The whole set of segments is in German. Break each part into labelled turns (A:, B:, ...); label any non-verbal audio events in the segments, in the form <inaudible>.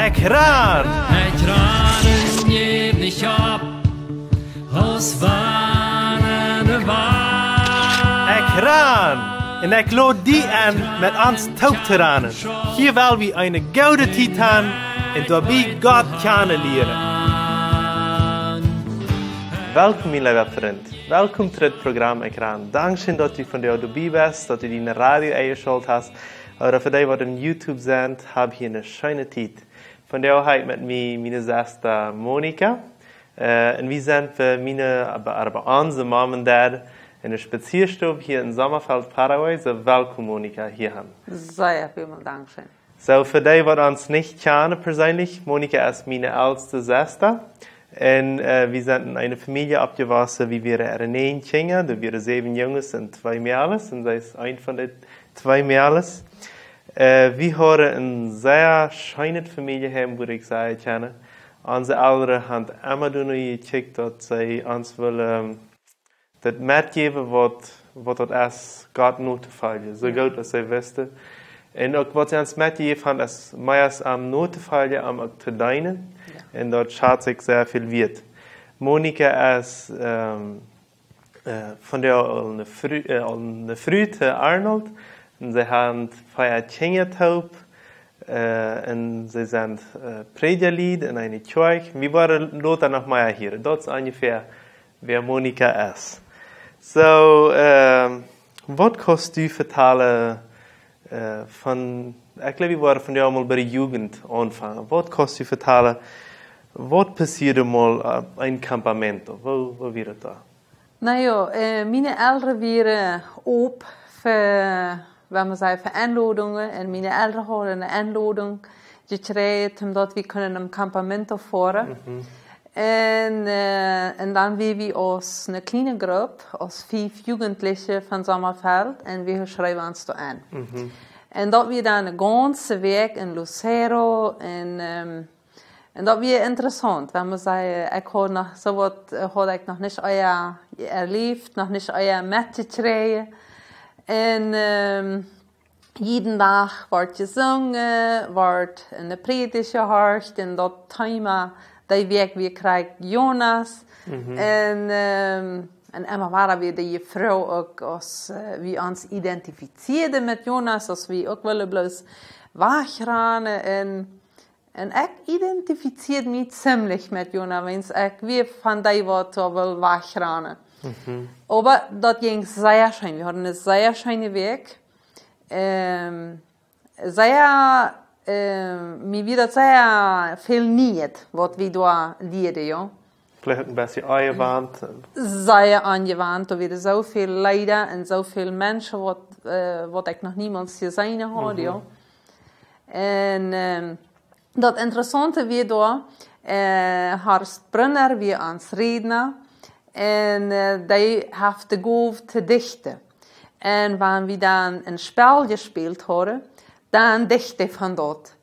A: Ekran!
B: Ekranen jävlig ab hos varende waar.
A: Ekran! En ik lood die aan met ons touwteranen. Hier wil we een gouden titan en daarbij God kennen leren. Welkom, mijn lieve vriend. Welkom tot het programma Ekran. Dankzij dat u van jou erbij bent, dat u die radio eingeschaltet hast. Oder für die, die auf YouTube sind, habe ich eine schöne Zeit. Von der heute mit mir meine Schwester Monika. Und wir sind für meine, aber, aber unsere Mom und Dad in der Spazierstube hier in Sommerfeld, Paraguay. So, willkommen, Monika, hier haben.
C: Sehr vielen Dank. schön.
A: So, für die, die uns nicht kennen persönlich, Monika ist meine älteste Schwester. Und äh, wir sind in einer Familie abgewachsen, wie wir erinnern Kinder. Da wir sieben Jungs und zwei Mädels. Und sie ist ein von den zwei Mädels. Äh, wir haben eine sehr schöne Familie, haben, würde ich sagen, kennen. Unsere Eltern haben immer gekickt, dass sie uns wollen, das mitgeben, was, was das ist, Gott notfallen. So gut, als sie wissen. Und auch, was sie uns mitgegeben haben, ist meist am notfallen, am auch zu deinen. Und dort schaut sich sehr viel wert. Monika ist ähm, äh, von der eine, äh, eine Früte Arnold. Sie haben feiert Kindertaub. Äh, und sie sind äh, Predigerlied in einer Kirche. Wir waren Lothar noch mal hier. Dort ist ungefähr, wer Monika ist. So, ähm, was kostet du vertalen äh, von, ich glaube, wir waren von der mal bei der Jugend anfangen. Was kostet du vertalen, was passiert mal äh, ein Campamento? Wo, wo wird das?
C: Nou ja, eh, mijn ouderen waren op voor, wat man zei, voor aanladingen. En mijn ouderen hadden een aanlading gekregen omdat we kunnen een campamento voeren. En, eh, en dan waren we als een kleine groep, als vijf Jugendliche van Sommerveld. En we schrijven ons daar aan. En dat we dan een ganze week in Lucero en... ehm, En dat weer interessant, wenn man sagt, ich habe noch, so was habe ich noch nicht euer erlebt, noch nicht euer mitgekriegt. Und ähm, jeden Tag wird gesungen, wird eine Predigt gehört, und das Thema, die Weg wir kriegt Jonas. Und, ähm, und immer waren wir die Frau auch, als äh, wir uns identifizierten mit Jonas, als wir auch wollen bloß wachranen und en ik identificeer me ziemlich met Jona, wens ik weer van die wat wil wegranen. Aber dat ging sehr schön. Wir hatten eine sehr schöne Weg. Ähm, sehr, ähm, mir wieder sehr viel nicht, was wir da lernen, ja.
A: Vielleicht ein bisschen eingewandt.
C: Sehr angewandt. Da wieder so viel Leider und so viele Menschen, was, äh, was ich noch niemals gesehen habe, ja. En ähm, dat interessante weer door, eh, Horst Brunner weer ons redner. En die heeft de goof te dichten. En wanneer we dan een spel gespeeld hadden, dan dichtte van dat.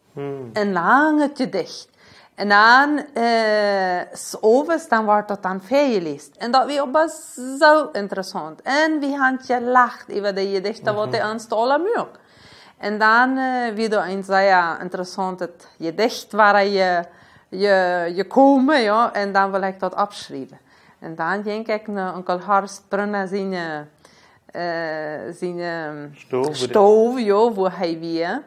C: Een lange gedicht. En dan, eh, s'ovens, dan wordt dat dan voorgelezen. En dat was zo interessant. En we hebben gelacht over de gedichten, wat hij ons alle mocht. En dan uh, weer een zeer interessant gedicht waar je, je, je komen, ja, en dan wil ik dat afschrijven. En dan denk ik naar onkel Horst Brunner zijn, uh, zijn uh,
A: Stoof,
C: stoof ja, wo hij weer.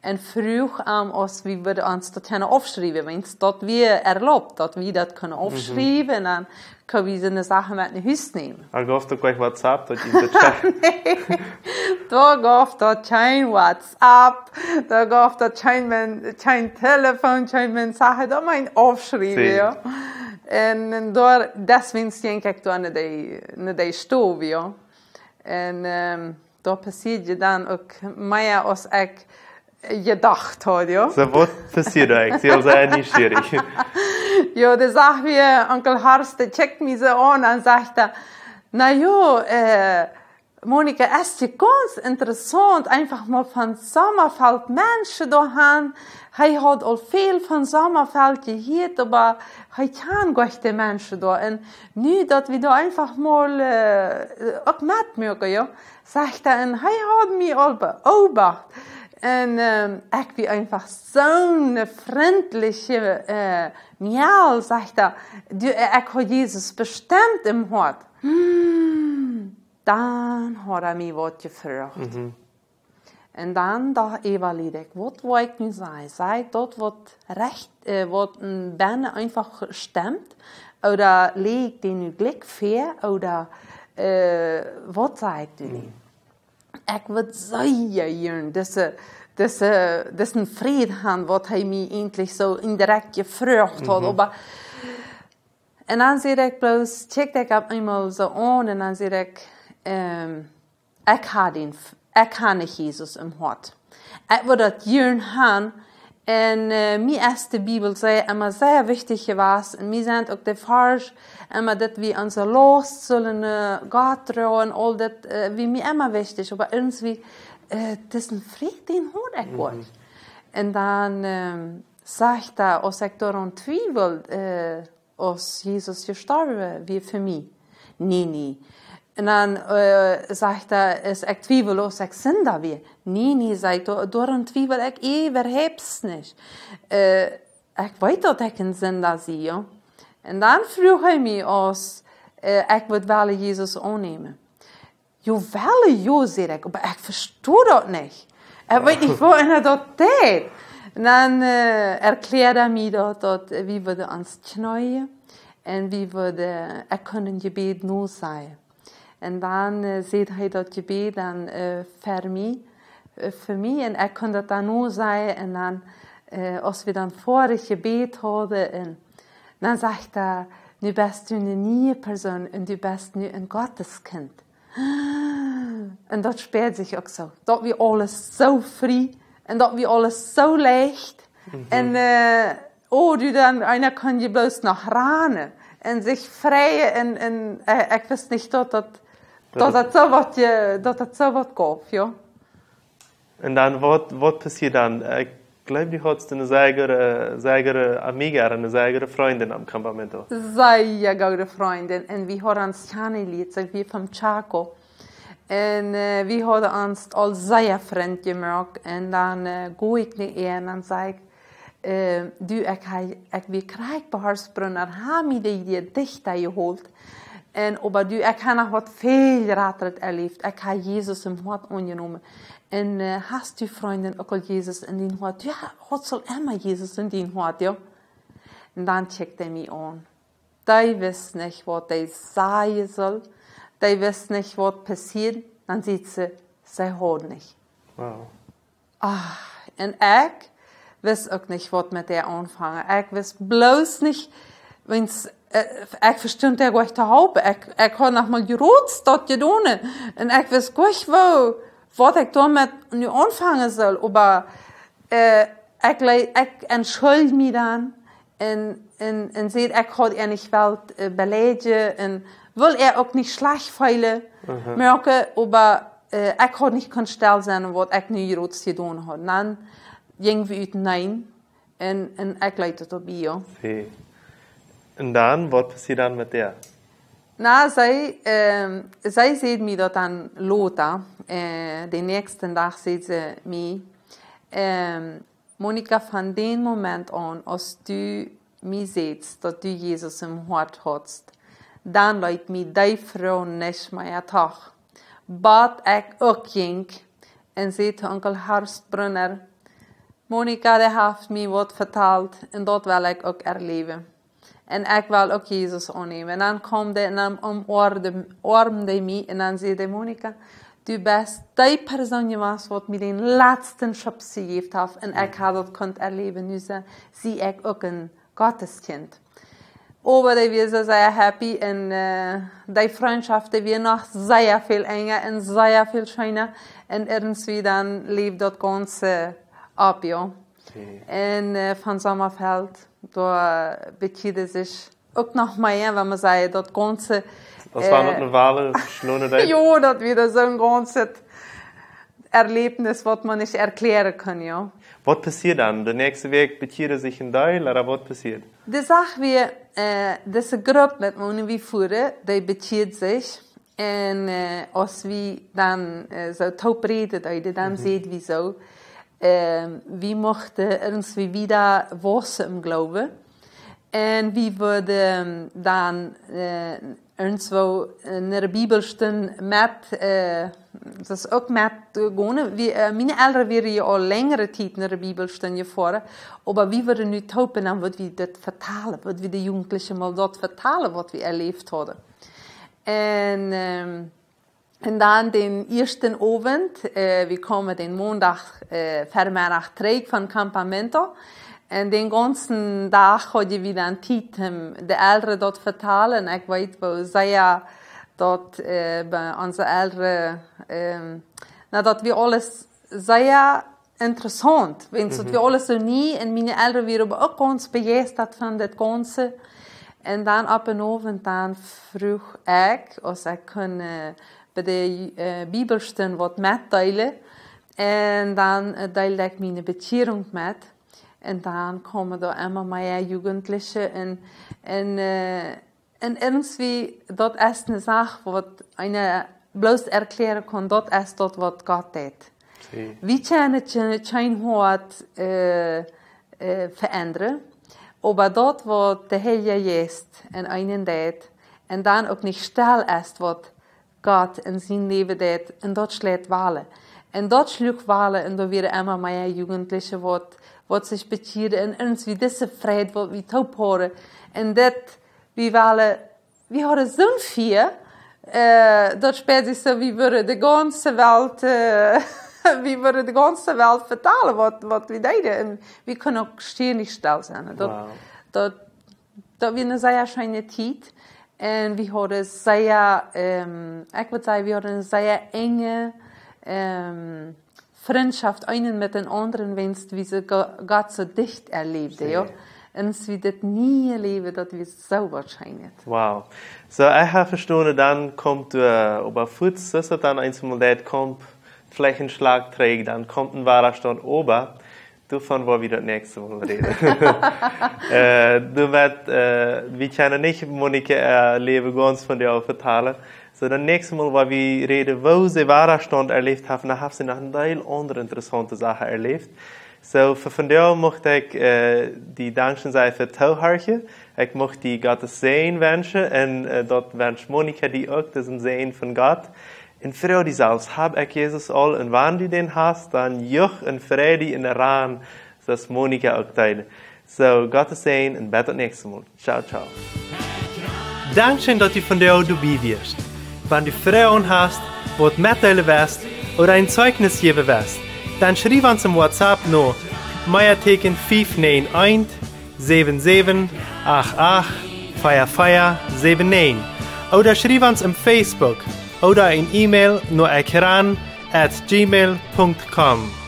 C: En vroeg aan ons, wie we ons dat kunnen opschrijven, want dat we erlaubt, dat we dat kunnen opschrijven, en dan kunnen we zo'n zaken met naar huis nemen.
A: Ik hoop dat ik WhatsApp, dat je het checken.
C: Da gaf dat geen WhatsApp, da geen, men, geen telefoon, geen mensaje, dat mijn opschrijven,
A: Zie.
C: ja. En, en door, deswegen denk ik dan naar die, naar die stoof, ja. En passiert je dan ook meer als ik gedacht had, ja.
A: So, was passiert eigentlich? Sind sehr neugierig.
C: Ja, da sagt mir Onkel Horst, der checkt mich so an und sagt er, na ja, äh, Monika, es ist ganz interessant, einfach mal von Sommerfeld Menschen da haben. Er hat auch viel von Sommerfeld gehört, aber er kann die Menschen da. Und nu, dass wir da einfach mal äh, auch mitmachen, ja, sagt er, und er hat mich auch beobachtet. En ähm, ich bin einfach so eine freundliche äh, Mial, sagt er. Du, äh, ich habe Jesus bestimmt im Hort. Hmm, dan har hij mij wat gevraagd. En dan evalueer ik, wat wil ik nu zijn? Sei dat wat recht, äh, wat een bijna einfach stemmt? Oder leg ik die nu gelijk fair? Oder äh, wat zei ik nu? Ik wil zeggen, deze, deze, deze vrede han, wat hij mij eigenlijk zo indirect gevraagd had. Aber, en dan zie ik bloos, check ik op eenmaal zo aan en dan zie ik, um, ik ha den, ik ha niet Jezus im hart. Ik wil dat jaren han, en uh, mi erste Bibel zei immer sehr wichtig was, en mi zijn ook de falsch, immer dat wir unser Los sollen uh, Gott trauen, all dat, uh, wie mir immer wichtig, aber irgendwie, uh, das ist ein Fried, den hat ich gut. En dan um, sagt er, ik daaraan twijfel, uh, als Jezus gestorven wie für mich. Nee, nee. En dan uh, sagt er, is ik twijfel als ik zinder weer. Nee, nee, sagt er, daarom twijfel ik überhaupt nicht. Uh, ik weet dat ik een zinder zie, ja. En dan vroeg hij me als uh, ik wil wel Jezus aannemen. Jo, wel, jo, zei ik, maar ik verstoor dat niet. Ik weet niet wat hij dat deed. En dan uh, erklärt er mir dat, dat wie we ons knooien en wie we er kunnen gebed nu zijn. En dan zegt hij dat gebed dan uh, voor mij, voor mij en ik kan dat dan nu zijn en dan uh, als we dan vorig gebed hadden en dan zegt hij, nu bist du een nieuwe persoon en du bist nu een Gotteskind. <gasps> En dat speelt zich ook zo. Dat we alles zo vrij en dat we alles zo leicht. En uh, oh, du dan, einer kan je bloos nog ranen en zich vrijen en, en uh, ik wist niet dat dat, dat, dat, zo wat je, dat dat zo gaf, ja.
A: En dan, wat, wat passiert dan? Ik glaube, du hast eine sehr, sehr Amiga, eine sehr Freundin am Campamento.
C: Sehr gute Freundin. En we hadden ons kennengelernt, we van Chaco. En uh, we hadden ons al zeer vriend gemaakt. En dan uh, ga ik naar en dan zeg ik, uh, du, ik, ik wil krijg beharsbrunner, ha me die die dichter geholt. En aber du, ik heb nog wat veel erlebt. Ik heb Jezus im hart aangenomen. En uh, hast du Freundin ook al Jezus in die hart? Ja, God zal immer Jezus in die hart, ja. En dan checkt hij me aan. Die wist nicht, wat hij sagen soll. Die wist nicht, was passiert. Dann sieht sie, sie hat nicht.
A: Wow.
C: Ah, en ik wist ook nicht, wat met haar anfangen. Ik wist bloos nicht, wenn's, äh, ik verstond er gleich te hopen. Ik, ik had nog maar gerotst dat gedaan. En ik wist gleich wo, wat ik damit nu anfangen soll. Aber äh, ik, ik entschuld mich dann. En, en, en seht, ik had er nicht welt äh, belegen. En will er ook niet slagfeilen merken. Aber äh, ik had niet kon stil zijn wat ik nu gerotst gedaan had. Dan ging we uit nein. En ik leid het op ja.
A: Okay. En dan, wat passiert dan met der?
C: Na, zij, ähm, zij ziet me dat aan Lothar. Äh, den nächsten Tag sieht sie mich. Ähm, Monika, von dem Moment an, als du mich siehst, dass du Jesus im Hart hast, dann leid mir die Frau nicht mehr Tag. Bad ich auch ging und sagte Onkel Harstbrunner, Monika, der hat mir was verteld en dat wil ik ook erleven. En ik wil ook Jezus aannemen. En dan kwam hij en dan omarmde, omarmde mij en dan zei hij, Monika, du bist die persoon geweest wat mij den laatste schubs gegeven heeft. En ik heb dat kunnen erleven. Nu zie ik ook een Gotteskind. Aber die wir sehr, sehr happy und äh, die Freundschaft, die wir noch sehr viel enger und sehr viel schöner und irgendwie dann lebt das Ganze ab, ja.
A: Okay.
C: En uh, van Sommerfeld, daar betekende zich ook nog meer, wenn man sagt, dat ganze...
A: Das war noch eine Wahl, schlone da.
C: Jo, dat wieder so ein ganzes Erlebnis, was man nicht erklären kann, ja.
A: Was passiert dann? Der nächste Weg beziert sich in Deil, oder was passiert?
C: De zag weer, uh, deze groep met wonen we voeren, die beteert zich. En uh, als we dan uh, zo top reden, dan ziet we zo. äh, wir möchten irgendwie wieder wachsen im Glauben. Und wir würden dann äh, irgendwo in der Bibelstund mit, äh, das gehen. Wie, äh, meine Eltern wären ja auch längere Zeit in der Bibelstund gefahren, aber wir würden nicht hoffen, dann würden wir das vertalen, würden wir die Jugendlichen mal dort vertalen, was wir erlebt haben. Und, ähm, und dann den ersten Abend, äh, wir kommen den Montag, äh, Vermehrach Träg von Campamento. Und den ganzen Tag hatte ich wieder ein um de Eltern dort vertalen. Ich weiß, wo sehr dort äh, bei unseren Eltern, äh, na, dort wir alles sehr interessant. Wenn mhm. wir alles so nie, und meine Eltern waren aber auch ganz begeistert von das Ganze. Und dann ab und Abend dann früh ich, also ich kann äh, bei der äh, Bibelstunde wat mitteilen. Und dann äh, teile ich meine Beziehung mit. Und dann kommen da immer mehr Jugendliche und, und, äh, und irgendwie, dort ist eine Sache, was eine bloß erklären kann, dort ist dort, was Gott.
A: Sí.
C: Wir können kein Wort äh, äh, verändern, aber dort, wo der Heilige ist in einen tut, und dann auch nicht still ist, was Gott in sein Leben tut, und dort schlägt Wahlen. Und dort schlug Wahlen, und da werden immer mehr Jugendliche, was wat zich bekeerde en ons wie deze vrijheid wat we taub horen. En dat, we willen, we hadden zo'n vier, uh, dat speelt zich zo, we willen de ganze Welt, uh, <laughs> we willen de ganze Welt vertalen wat, wat we deden. En we kunnen ook ständig stil zijn. Dat,
A: Wow.
C: dat, dat we een zeer schöne tijd. En we hadden zeer, um, ik wil zeggen, we hadden een zeer enge, um, Freundschaft einen mit den anderen, wenn wie sie Gott so dicht erlebte, ja. Und es wird das nie erleben, dass wir so wahrscheinlich.
A: Wow. Så jeg har forstått dann kommt du uh, über Fuß, så dann eins mal det kommt Flächenschlag trägt, dann kommt ein wahrer Stand ober. Du von wo wir nächste Mal reden. <laughs> äh, du wird, äh, wir kennen nicht Monika äh, Leben ganz von dir auch vertalen. So das nächste Mal, wo wir reden, wo sie wahrer Stand erlebt haben, dann haben sie noch eine Teil andere interessante Sachen erlebt. So, für von dir möchte ich äh, die Danken sein für Tauharche. Ich möchte die Gottes Sehen wünschen und äh, dort wünscht Monika die auch diesen Sehen von Gott. Für die selbst hab ich Jesus all und wann du den hast, dann juch und Friede in der Rahn, dass Monika auch teilt. So, Gottes Sehen und bis zum nächsten Mal. Ciao, ciao. Dankeschön, dass du von dir dabei wirst. Wenn du Fragen hast, du mitteilen willst oder ein Zeugnis geben willst, dann schreib uns im WhatsApp noch Meierteken 591 77 88 Fire 79 oder schreib uns im Facebook oder ein E-Mail nur at gmail.com.